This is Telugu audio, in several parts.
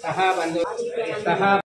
Saha bandung, saha.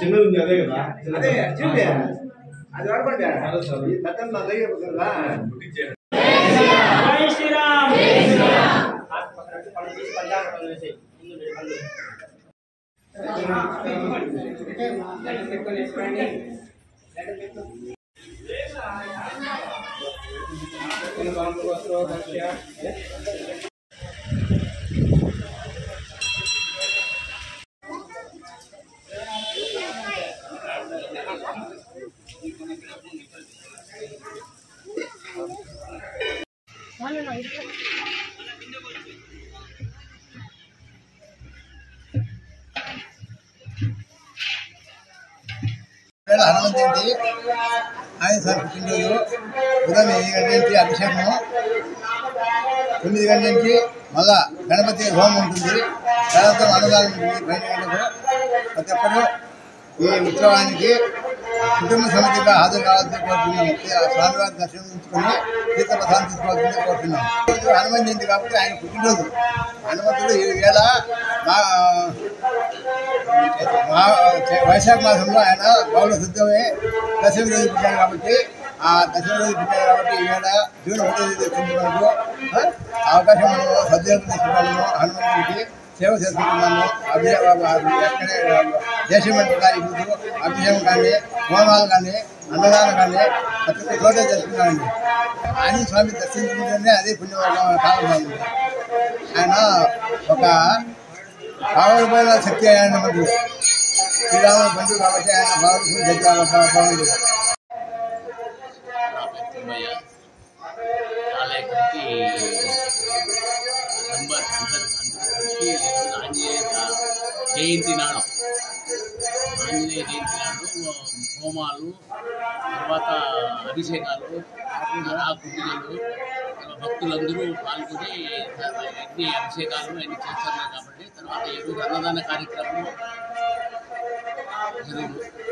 చిన్నది అదే కదా అదే చూడే అది వాడుకోండి ఈ నా దగ్గర శ్రీరామ్. কোনো বানপত্র গাছিয়া One and a half. ఇక్కడ హనుమంత్ జయంతి ఆయన సార్ పుట్టినరోజు. ఉదయం ఎనిమిది గంటల నుంచి అభిషేకం తొమ్మిది గంటల నుంచి మళ్ళా గణపతి హోమం ఉంటుంది. తర్వాత అన్నదానం ఉంటుంది పన్నెండు గంటలకు ప్రతి ఒక్కరూ ఈ ఉత్సవానికి కుటుంబ సమేతంగా హాజరు కావాల్సి కోరుతున్నాము స్వామివారి దర్శనం ఉంచుకొని తీసుకోవాల్సిందే తీసుకోవాల్సింది కోరుతున్నాం. హనుమంత్ జయంతి కాబట్టి ఆయన పుట్టినరోజు. హనుమంతుడు ఈ వేళ మా మా- వైశాఖ మాసంలో ఆయన గౌరవ సిద్ధమే దశమి రోజు పుట్టాడు కాబట్టి ఆ దశమి రోజు పుట్టాడు కాబట్టి ఈవేళ జూన్ ఒకటో తేదీ వచ్చింది మనకు. అవకాశం మనము సద్వినియోగం చేసుకుంటున్నాము హనుమంతుడికి సేవ చేసుకుంటున్నాము. అభిషేకం ఎక్కడే దేశం అంటే ఇప్పుడు అభిషేకం కానీ హోమాలు కానీ అన్నదానం కానీ ప్రతి ఒక్క చోట చేసుకున్నామండి ఆంజనేయ స్వామి దర్శించుకుంటేనే అదే పుణ్య కాలం అయింది ఆయన ఒక కావలపోయిన శక్తి ఆయన మనకు శ్రీరాముడు బంధువు కాబట్టి ఆయన బాగుంటుంది శక్తి బాగుంటుంది నా పేరు తిమ్మయ్య ఆలయ కమిటీ నంబర్ అందరు అందరికీ ఈరోజు ఆంజనేయ జయంతి నాడు ఆంజనేయ చేయించినాడు హోమాలు తర్వాత అభిషేకాలు ఆ పూజలు భక్తులందరూ పాల్గొని అన్ని అభిషేకాలు అన్ని చేస్తున్నారు కాబట్టి తర్వాత ఎప్పుడు అన్నదాన కార్యక్రమం జరుగుతుంది